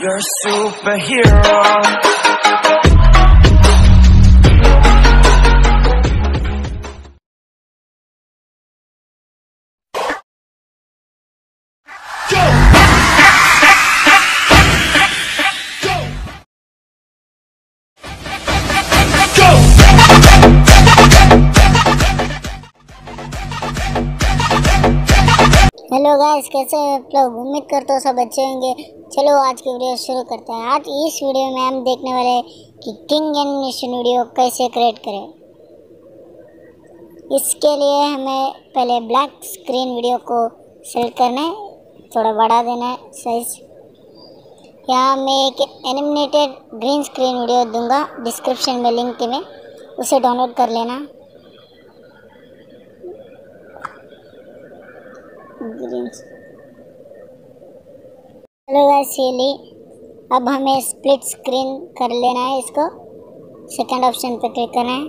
You're a superhero. Hello guys, कैसे आप लोग? उम्मीद करते हो सब अच्छे होंगे। चलो, आज की वीडियो शुरू करते हैं। आज इस वीडियो में हम देखने वाले हैं कि किंग एनिमेशन वीडियो कैसे क्रिएट करें। इसके लिए हमें पहले ब्लैक स्क्रीन वीडियो को सेलेक्ट करना है। थोड़ा बढ़ा देना है साइज़ यहाँ मैं एक एनिमेटेड ग्रीन स्क्रीन वीडियो दूँगा। डिस्क्रिप्शन में लिंक में। उसे डाउनलोड कर लेना। हेलो गाइस अब हमें स्प्लिट स्क्रीन कर लेना है इसको। सेकंड ऑप्शन पे क्लिक करना है।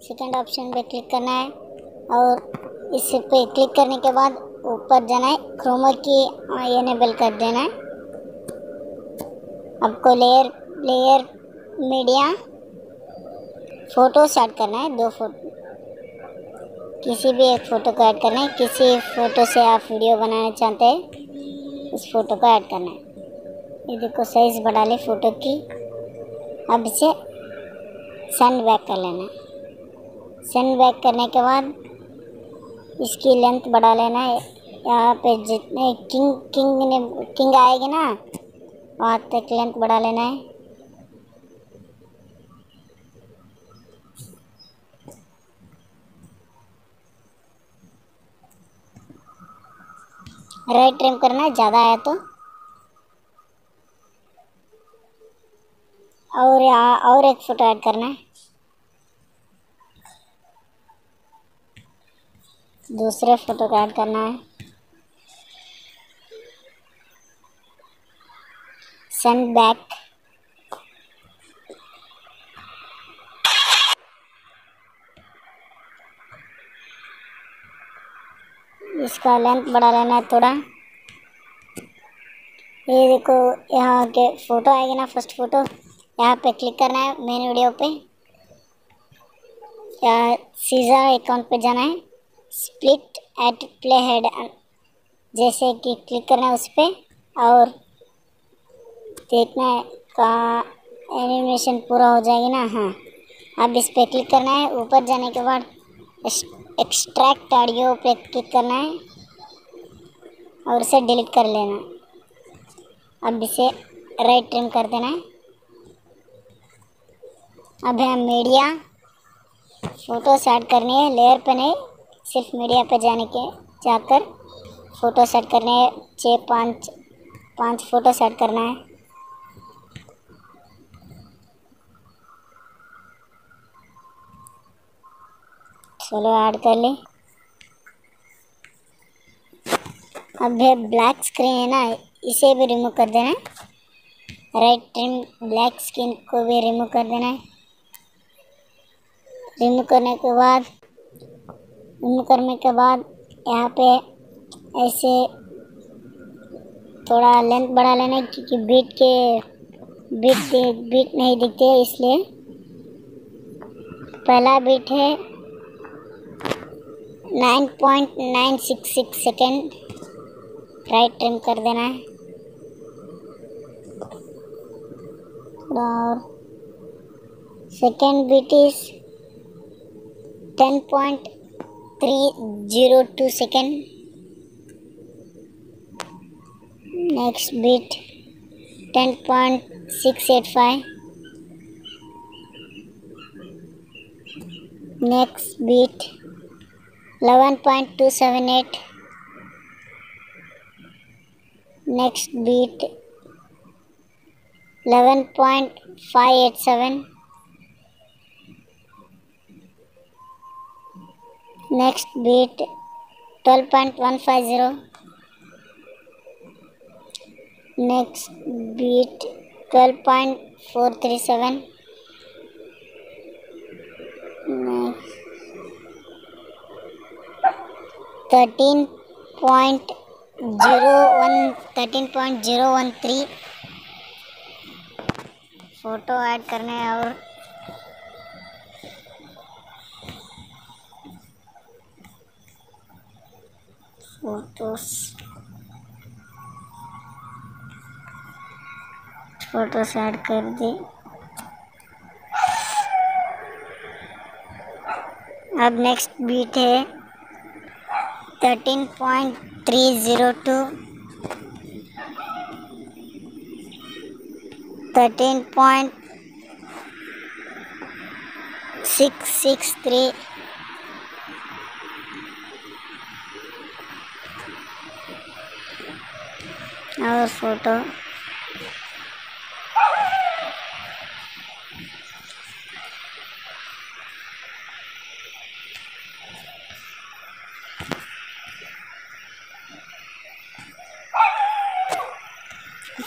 सेकंड ऑप्शन पे क्लिक करना है। और इस पे क्लिक करने के बाद ऊपर जाना है। क्रोमो की एनेबल कर देना है। आपको layer layer media photo start करना है। दो फ़ोटो किसी भी एक फ़ोटो को ऐड करना है। किसी फ़ोटो से आप वीडियो बनाना चाहते हैं, उस फ़ोटो को ऐड करना है। ये देखो साइज़ बढ़ा ले फ़ोटो की। अब इसे सेंड बैक कर लेना है। सेंड बैक करने के बाद इसकी लेंथ बढ़ा लेना है। यहाँ पे जितने किंग किंग ने किंग आएगी ना, वहाँ तक लेंथ बढ़ा लेना है। राइट ट्रिम करना है, ज़्यादा आया तो। और यहाँ, और एक फ़ोटो ऐड करना है। दूसरे फ़ोटो को ऐड करना है। सेंड बैक इसका लेंथ बढ़ा लेना है थोड़ा। ये देखो, यहाँ के फ़ोटो आएगी ना फ़र्स्ट फ़ोटो यहाँ पे क्लिक करना है मेन वीडियो पे। या सीज़ा अकाउंट पे जाना है। स्प्लिट एट प्ले हेड जैसे कि क्लिक करना है उस पर और देखना है कहाँ एनिमेशन पूरा हो जाएगी ना हाँ। अब इस पर क्लिक करना है, ऊपर जाने के बाद एक्सट्रैक्ट ऑडियो पे क्लिक करना है और इसे डिलीट कर लेना है। अब इसे राइट ट्रिम कर देना है। अब है मीडिया फ़ोटो सेट करनी है लेयर पे नहीं, सिर्फ़ मीडिया पे जाने के, जाकर फ़ोटो सेट करने है छः पाँच पाँच फ़ोटो सेट करना है। चलो ऐड कर ले। अब है ब्लैक स्क्रीन है ना, इसे भी रिमूव कर देना है। राइट ट्रिम ब्लैक स्क्रीन को भी रिमूव कर देना है। रिमूव करने के बाद रिमूव करने के बाद यहाँ पे ऐसे थोड़ा लेंथ बढ़ा लेना है, क्योंकि बीट के बीट बीट नहीं दिखते इसलिए। पहला बीट है nine point nine six six second right trim कर देना है। और second beat is ten point three zero two second next beat ten point six eight five next beat 11.278 next beat 11.587 next beat 12.150 next beat 12.437 point zero one thirty thirteen point zero one three photo add करने और photos photos add कर दी। अब next beat है। Thirteen point three zero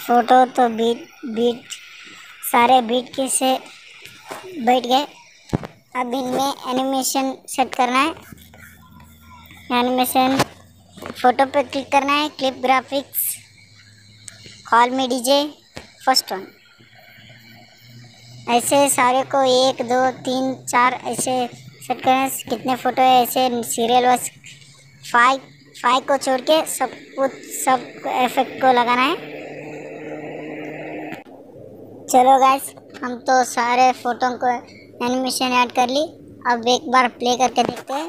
photo तो beat beat सारे beat के से बैठ गए। अब इनमें एनिमेशन सेट करना है। एनिमेशन फ़ोटो पे क्लिक करना है। क्लिप ग्राफिक्स कॉल में डीजे फ़र्स्ट वन ऐसे सारे को एक, दो, तीन, चार ऐसे सेट करें। कितने फ़ोटो है? ऐसे सीरियल वाइज फाइव फाइव को छोड़ के सब कुछ, सब इफ़ेक्ट को लगाना है। चलो गाइस हम तो सारे फ़ोटो को एनिमेशन ऐड कर ली। अब एक बार प्ले करके देखते हैं।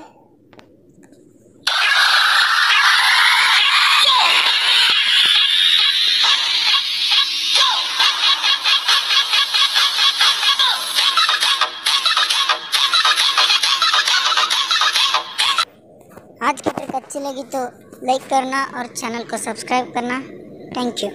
आज की ट्रिक अच्छी लगी तो लाइक करना और चैनल को सब्सक्राइब करना। Thank you